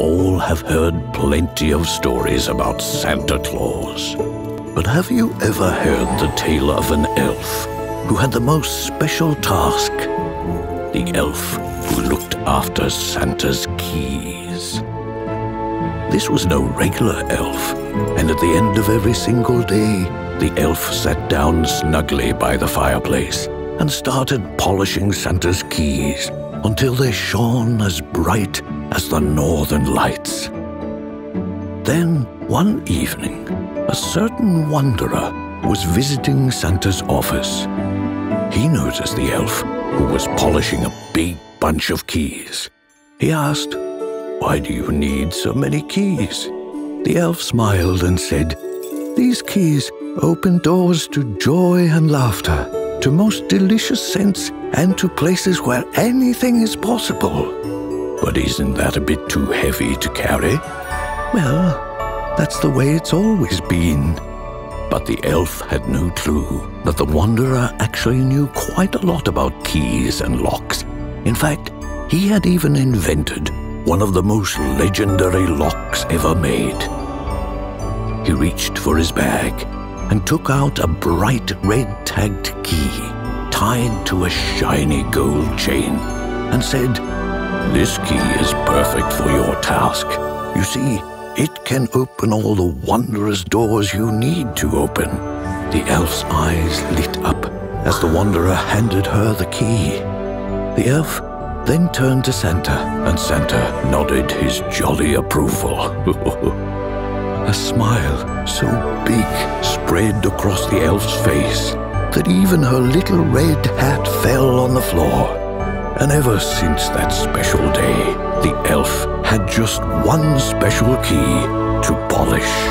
all have heard plenty of stories about Santa Claus. But have you ever heard the tale of an elf who had the most special task? The elf who looked after Santa's keys. This was no regular elf, and at the end of every single day, the elf sat down snugly by the fireplace and started polishing Santa's keys until they shone as bright as the northern lights. Then, one evening, a certain wanderer was visiting Santa's office. He noticed the elf, who was polishing a big bunch of keys. He asked, Why do you need so many keys? The elf smiled and said, These keys open doors to joy and laughter to most delicious scents, and to places where anything is possible. But isn't that a bit too heavy to carry? Well, that's the way it's always been. But the elf had no clue that the wanderer actually knew quite a lot about keys and locks. In fact, he had even invented one of the most legendary locks ever made. He reached for his bag and took out a bright red tagged key tied to a shiny gold chain and said, This key is perfect for your task. You see, it can open all the wondrous doors you need to open. The elf's eyes lit up as the wanderer handed her the key. The elf then turned to Santa, and Santa nodded his jolly approval. A smile so big spread across the elf's face that even her little red hat fell on the floor. And ever since that special day, the elf had just one special key to polish.